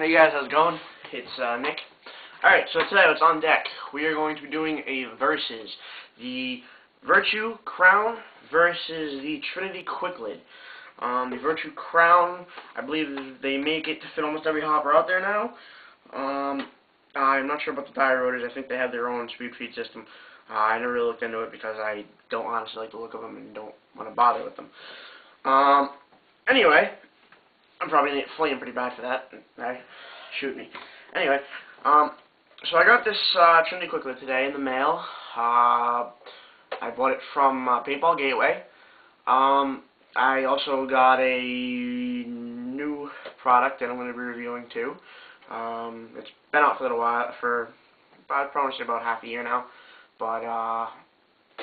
Hey guys, how's it going? It's uh, Nick. Alright, so today what's on deck? We are going to be doing a versus. The Virtue Crown versus the Trinity Quicklid. Um, the Virtue Crown, I believe they make it to fit almost every hopper out there now. Um, I'm not sure about the Dye Rotors. I think they have their own speed feed system. Uh, I never really looked into it because I don't honestly like the look of them and don't want to bother with them. Um, anyway, I'm probably to get flamed pretty bad for that. Right? Shoot me. Anyway, um, so I got this uh, Trinity today in the mail. Uh, I bought it from uh, Paintball Gateway. Um, I also got a new product that I'm going to be reviewing too. Um, it's been out for a little while, for I'd probably say about half a year now, but uh,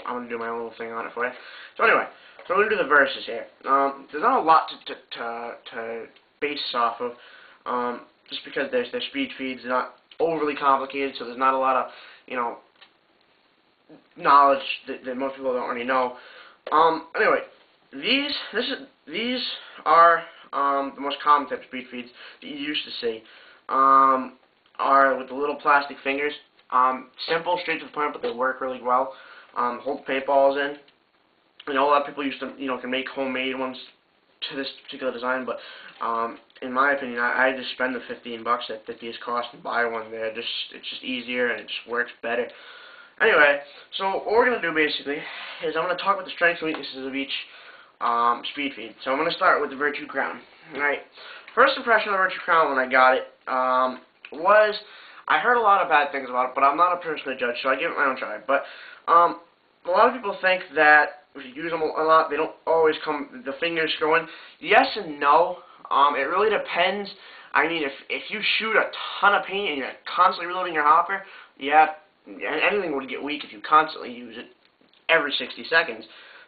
I'm going to do my own little thing on it for you. So anyway, so I'm going to do the verses here. Um, there's not a lot to, to, to, to base off of, um, just because there's their speed feeds are not overly complicated, so there's not a lot of, you know, knowledge that, that most people don't already know. Um, anyway, these this is these are um, the most common type of speed feeds that you used to see. Um, are with the little plastic fingers. Um, simple, straight to the point, but they work really well. Um, hold paintballs in. I know a lot of people used to, you know, can make homemade ones to this particular design, but um, in my opinion, I, I just spend the 15 bucks that these cost and buy one. They're just, it's just easier and it just works better. Anyway, so what we're to do basically is I'm to talk about the strengths and weaknesses of each um, speed feed. So I'm to start with the Virtue Crown. Alright, first impression of the Virtue Crown when I got it um, was, I heard a lot of bad things about it, but I'm not a person to judge, so I give it my own try. But um, a lot of people think that if you use them a lot, they don't always come, the fingers go in. Yes and no. Um, it really depends. I mean, if if you shoot a ton of paint and you're constantly reloading your hopper, yeah, anything would get weak if you constantly use it every 60 seconds.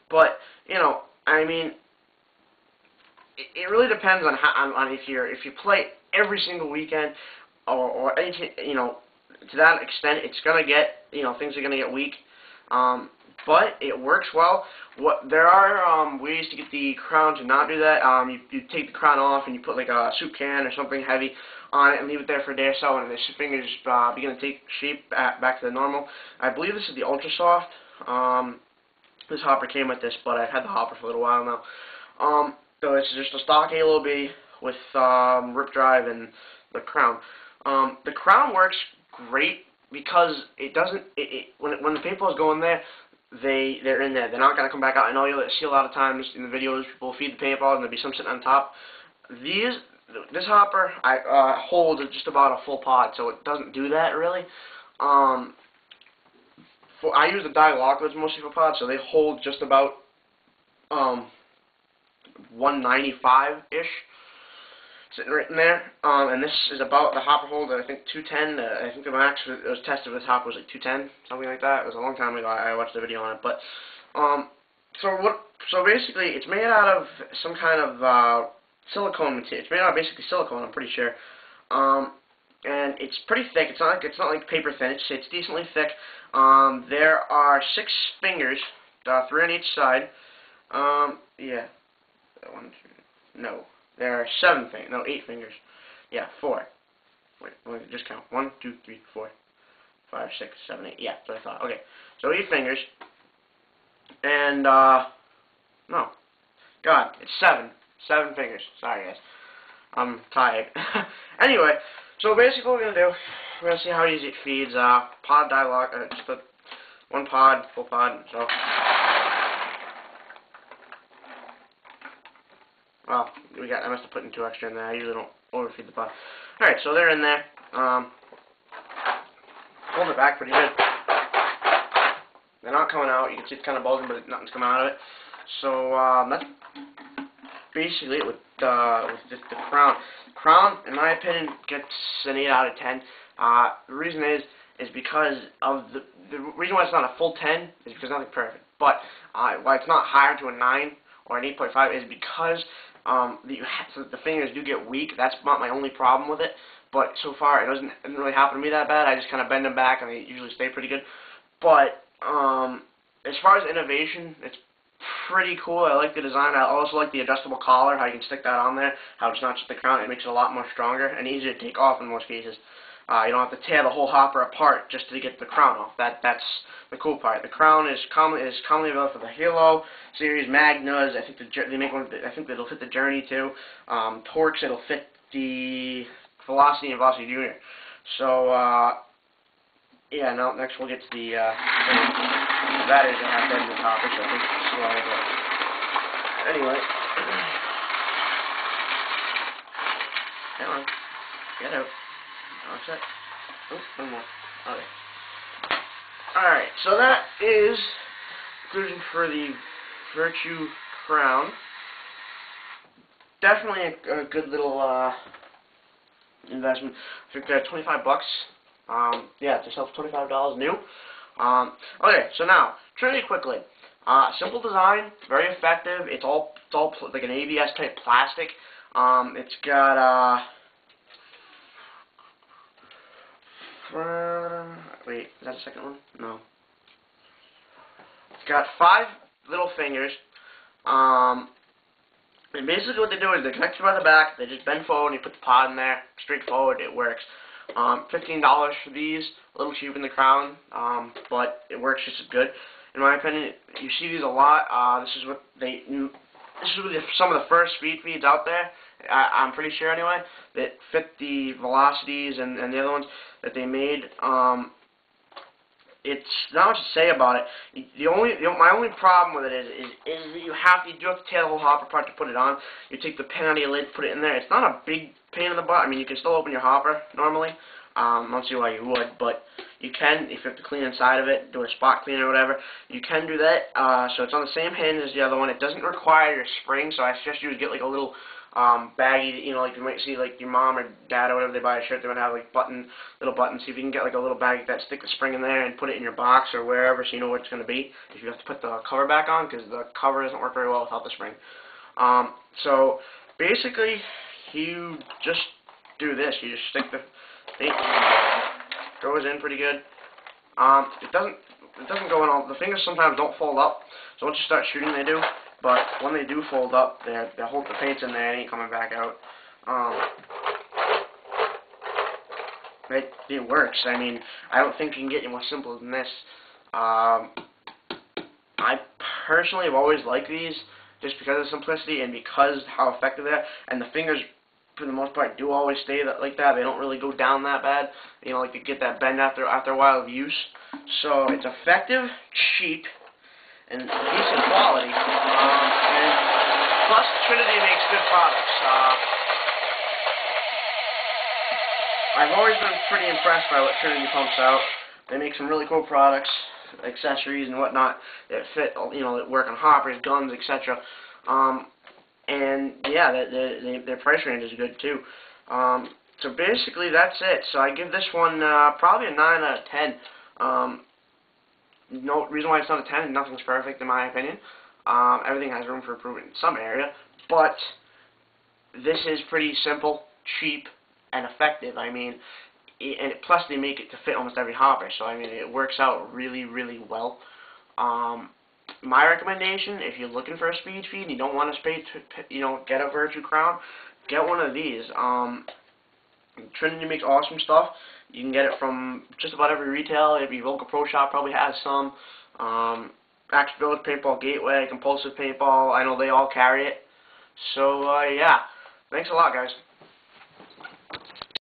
But you know, I mean, it, it really depends on how on, on if you're if you play every single weekend or or any you know to that extent, it's gonna get you know things are gonna get weak. Um, but it works well. What there are um, ways to get the crown to not do that. Um, you, you take the crown off and you put like a soup can or something heavy on it and leave it there for a day or so, and the fingers uh, begin to take shape back, back to the normal. I believe this is the Ultra Soft. Um, this hopper came with this, but I've had the hopper for a little while now. Um, so it's just a stock Halo B with um, rip drive and the crown. Um, the crown works great because it doesn't. It, it, when it, when the paintballs go in there, they they're in there. They're not gonna come back out. I know you'll see a lot of times in the videos people feed the paintballs and there'll be some sitting on top. These this hopper I uh, holds just about a full pod, so it doesn't do that really. Um, for I use the die locklets mostly for pods, so they hold just about um 195 ish sitting right in there. Um, and this is about the hopper hold I think 210. Uh, I think the max it was tested with hopper was like 210, something like that. It was a long time ago. I, I watched the video on it, but um, so what? So basically, it's made out of some kind of uh, silicone material. It's made out of basically silicone. I'm pretty sure. Um, and it's pretty thick. It's not like it's not like paper thin. It's it's decently thick. Um, there are six fingers, uh, three on each side. Um, yeah, one, two, no. There are seven fingers. No, eight fingers. Yeah, four. Wait, let me just count. One, two, three, four, five, six, seven, eight. Yeah, that's what I thought. Okay, so eight fingers. And, uh, no. God, it's seven. Seven fingers. Sorry, guys. I'm tired. anyway, so basically what we're going to do, we're going to see how easy it feeds. Uh, pod dialogue, uh, just a, one pod, full pod, so... Well, we got. I must have put in two extra in there. I usually don't overfeed the pot. All right, so they're in there. Um, hold it back pretty good. They're not coming out. You can see it's kind of bulging, but nothing's coming out of it. So um, that's basically it with uh, with the crown. Crown, in my opinion, gets an 8 out of 10. Uh, the reason is is because of the the reason why it's not a full 10 is because nothing perfect. But uh, why it's not higher to a 9 or an 8.5 is because um, the, so the fingers do get weak. That's not my only problem with it. But so far, it doesn't, it doesn't really happen to me that bad. I just kind of bend them back, and they usually stay pretty good. But um, as far as innovation, it's pretty cool. I like the design. I also like the adjustable collar, how you can stick that on there, how it's not just the crown. It makes it a lot more stronger and easier to take off in most cases. Uh, you don't have to tear the whole hopper apart just to get the crown off. That that's the cool part. The crown is commonly is commonly available for the Halo series, Magnas. I think the they make one. I think it'll fit the Journey too. Um, Torx it'll fit the Velocity and Velocity Junior. So uh, yeah. Now next we'll get to the uh, the batteries that have been in the hopper. So I think slow, but anyway. On, get out. What's that? Oh, one more. Okay. Alright, so that is conclusion for the Virtue Crown. Definitely a, a good little uh, investment. I think they're 25 bucks. Um, yeah, it's yourself $25 new. Um, okay, so now, Trinity Quicklid. Uh, simple design, very effective. It's all, it's all like an ABS type plastic. Um, it's got, uh, Wait, is that the second one? No. It's got five little fingers. Um, and basically what they do is they connect you by the back, they just bend forward and you put the pod in there, straightforward, it works. Um, $15 for these, a little cheaper than the Crown, um, but it works just as good. In my opinion, you see these a lot. Uh, this is what they, this is some of the first speed feeds out there. I, I'm pretty sure anyway, that fit the velocities and, and the other ones that they made. Um, it's not much to say about it. The only, the, my only problem with it is, is, is that you have you do have to tear the whole hopper apart to put it on. You take the pin out of your lid, put it in there. It's not a big pain in the butt. I mean, you can still open your hopper normally. Um, I don't see why you would, but you can if you have to clean inside of it, do a spot cleaner or whatever. You can do that. Uh, so it's on the same hinge as the other one. It doesn't require your spring, so I suggest you would get like a little um, baggy, you know, like you might see like your mom or dad or whatever they buy a shirt, they would have like button, little buttons. See if you can get like a little bag that, stick the spring in there and put it in your box or wherever so you know what it's to be. If you have to put the cover back on because the cover doesn't work very well without the spring. Um, so basically, you just do this. You just stick the thing, goes in pretty good. Um, it doesn't it doesn't go in all. The fingers sometimes don't fold up, so once you start shooting, they do. But when they do fold up, they they hold the paint's in there, it ain't coming back out. Um, it it works. I mean, I don't think you can get any more simple than this. Um, I personally have always liked these just because of simplicity and because how effective they are. And the fingers, for the most part, do always stay that, like that. They don't really go down that bad. You know, like they get that bend after after a while of use. So it's effective, cheap, and decent quality. Um, and plus, Trinity makes good products. Uh, I've always been pretty impressed by what Trinity pumps out. They make some really cool products, accessories and whatnot that fit, you know, that work on hoppers, guns, etc. Um, and yeah, the, the, their price range is good too. Um, so basically, that's it. So I give this one uh, probably a 9 out of 10. Um, no reason why it's not a 10. Nothing's perfect in my opinion. Um, everything has room for improvement in some area, but this is pretty simple, cheap, and effective. I mean, and plus they make it to fit almost every hopper, so I mean it works out really, really well. Um, my recommendation, if you're looking for a speed feed and you don't want to pay, you know, get a Virtue Crown, get one of these. Um, Trinity makes awesome stuff. You can get it from just about every retail. Every local pro shop probably has some. Um, Action Village Paintball Gateway, Compulsive Paintball, I know they all carry it. So, uh, yeah. Thanks a lot, guys.